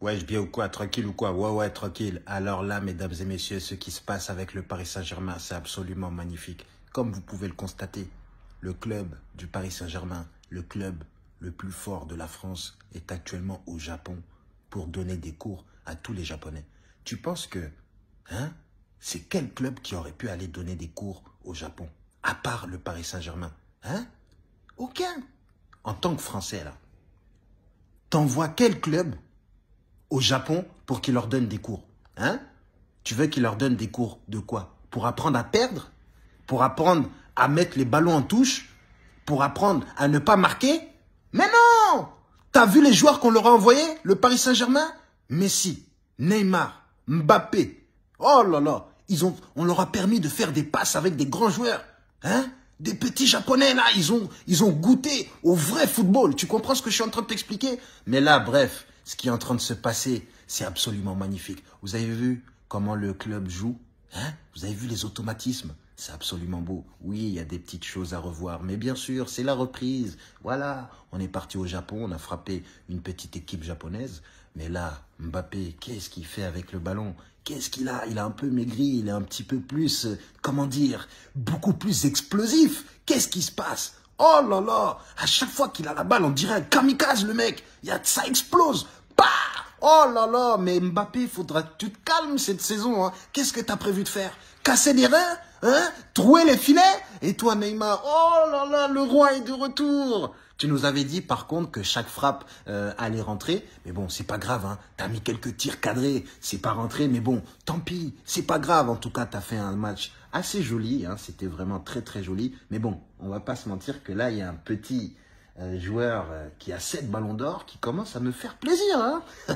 Ouais, je bien ou quoi Tranquille ou quoi? Ouais, ouais, tranquille. Alors là, mesdames et messieurs, ce qui se passe avec le Paris Saint-Germain, c'est absolument magnifique. Comme vous pouvez le constater, le club du Paris Saint-Germain, le club le plus fort de la France, est actuellement au Japon pour donner des cours à tous les Japonais. Tu penses que, hein, c'est quel club qui aurait pu aller donner des cours au Japon, à part le Paris Saint-Germain? Hein? Aucun. En tant que Français, là, t'envoies quel club au Japon pour qu'il leur donne des cours. Hein? Tu veux qu'il leur donne des cours de quoi? Pour apprendre à perdre? Pour apprendre à mettre les ballons en touche? Pour apprendre à ne pas marquer? Mais non! T'as vu les joueurs qu'on leur a envoyés? Le Paris Saint-Germain? Messi, Neymar, Mbappé. Oh là là! Ils ont, On leur a permis de faire des passes avec des grands joueurs. Hein? Des petits japonais là, ils ont, ils ont goûté au vrai football. Tu comprends ce que je suis en train de t'expliquer? Mais là, bref, ce qui est en train de se passer, c'est absolument magnifique. Vous avez vu comment le club joue hein? Vous avez vu les automatismes? C'est absolument beau. Oui, il y a des petites choses à revoir, mais bien sûr, c'est la reprise. Voilà, on est parti au Japon, on a frappé une petite équipe japonaise, mais là, Mbappé, qu'est-ce qu'il fait avec le ballon? Qu'est-ce qu'il a? Il a un peu maigri, il est un petit peu plus, euh, comment dire, beaucoup plus explosif. Qu'est-ce qui se passe? Oh là là À chaque fois qu'il a la balle, on dirait un kamikaze, le mec. Ça explose. Oh là là Mais Mbappé, il faudra que tu te calmes cette saison. Hein. Qu'est-ce que tu as prévu de faire? Casser les reins Hein? Trouer les filets? Et toi, Neymar? Oh là là, le roi est de retour tu nous avais dit par contre que chaque frappe euh, allait rentrer, mais bon, c'est pas grave, hein. T'as mis quelques tirs cadrés, c'est pas rentré, mais bon, tant pis, c'est pas grave. En tout cas, t'as fait un match assez joli, hein. C'était vraiment très très joli. Mais bon, on va pas se mentir que là, il y a un petit joueur euh, qui a sept ballons d'or qui commence à me faire plaisir. Hein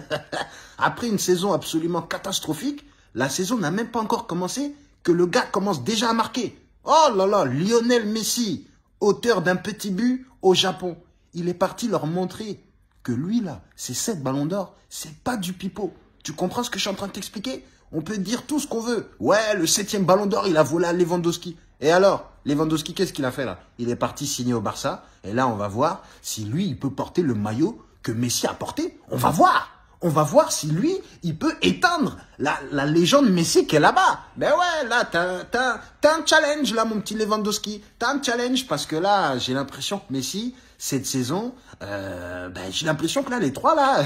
Après une saison absolument catastrophique, la saison n'a même pas encore commencé que le gars commence déjà à marquer. Oh là là, Lionel Messi, auteur d'un petit but au Japon. Il est parti leur montrer que lui là, ces sept ballons d'or, c'est pas du pipeau. Tu comprends ce que je suis en train de t'expliquer? On peut dire tout ce qu'on veut. Ouais, le septième ballon d'or, il a volé à Lewandowski. Et alors, Lewandowski, qu'est-ce qu'il a fait là Il est parti signer au Barça. Et là, on va voir si lui, il peut porter le maillot que Messi a porté. On va voir on va voir si lui, il peut éteindre la, légende Messi qui est là-bas. Ben ouais, là, t'as un challenge, là, mon petit Lewandowski. T'as un challenge parce que là, j'ai l'impression que Messi, cette saison, euh, ben, j'ai l'impression que là, les trois, là,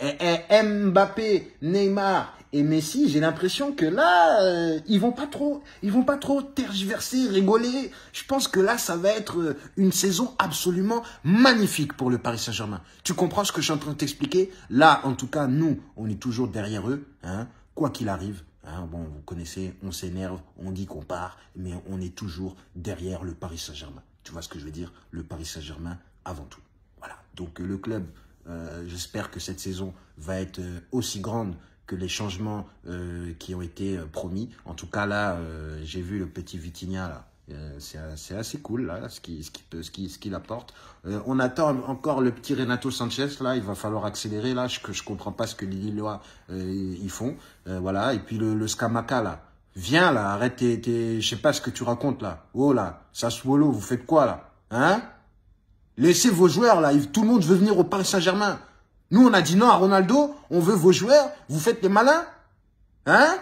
Mbappé, Neymar et Messi, j'ai l'impression que là, euh, ils vont pas trop, ils vont pas trop tergiverser, rigoler. Je pense que là, ça va être euh, une saison absolument magnifique pour le Paris Saint-Germain. Tu comprends ce que je suis en train de t'expliquer? Là, en tout cas, nous, on est toujours derrière eux, hein, quoi qu'il arrive. Hein, bon, vous connaissez, on s'énerve, on dit qu'on part, mais on est toujours derrière le Paris Saint-Germain. Tu vois ce que je veux dire? Le Paris Saint-Germain avant tout. Voilà. Donc le club, euh, j'espère que cette saison va être aussi grande que les changements euh, qui ont été euh, promis. En tout cas, là, euh, j'ai vu le petit Vitinha, là. c'est assez cool, là, ce qu'il ce qui, ce qui, ce apporte. on attend encore le petit Renato Sanchez, là. Il va falloir accélérer, là. Je, je comprends pas ce que les Lillois ils font. voilà. Et puis le, le Skamaka, là. Viens, là. Arrête tes, tes... Je sais pas ce que tu racontes, là. Oh, là. Sassuolo, vous faites quoi, là? Hein? Laissez vos joueurs, là. Tout le monde veut venir au Paris Saint-Germain. Nous, on a dit non à Ronaldo, on veut vos joueurs, vous faites les malins Hein?